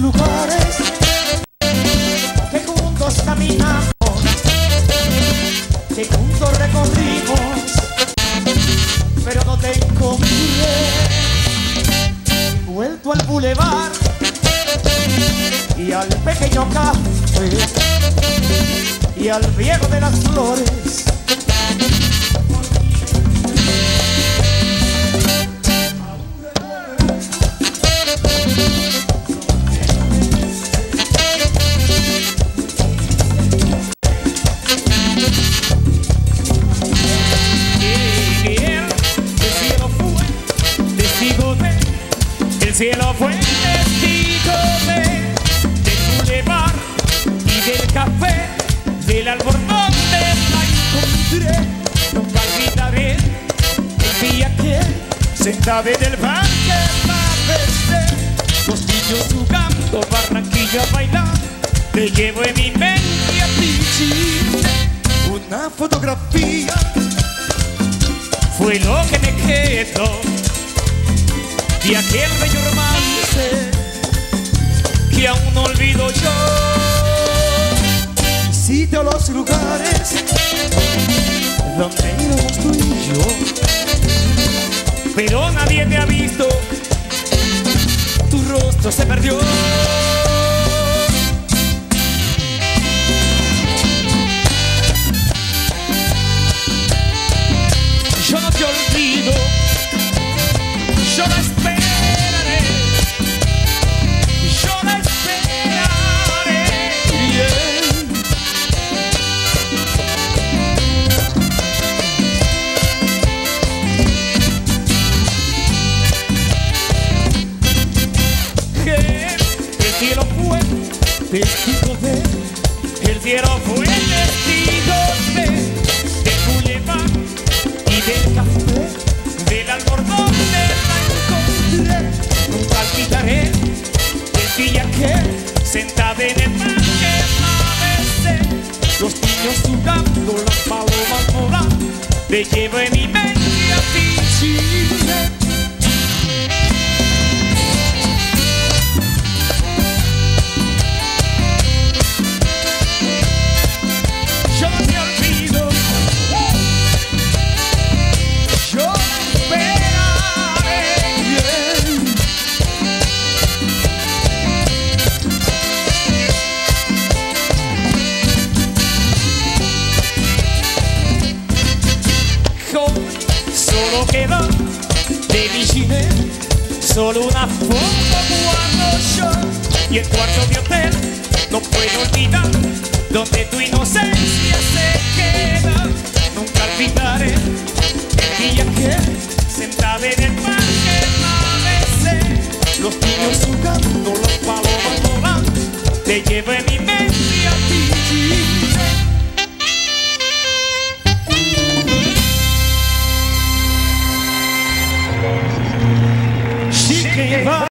lugares que juntos caminamos, que juntos recorrimos, pero no te encontré. Vuelto al bulevar y al pequeño café y al viejo de las flores cielo fue testigo de, del bulevar y del café, del albornoz de la encontré. Nunca olvidaré el día que sentada en el parque la besé. Los niños jugando, Barranquilla bailando, te llevo en mi mente a ti. Una fotografía fue lo que me quedó de aquel bello romance que aún no olvido yo. visito los lugares donde íbamos tú y yo. Pero nadie te ha visto, tu rostro se perdió. Cielo fue testigo de, el cielo fue testigo de, del bulevar y del café, del albornoz de la encontré. Nunca olvidaré el día que sentada en el parque besé. Los niños jugando, las palomas volando, te llevo en mi mente quedó de mi solo una foto cuando yo y el cuarto de hotel no puedo olvidar donde tu inocencia se queda. Nunca olvidaré el día que sentada en el parque besé. Los niños jugando, los palomas volando, te llevo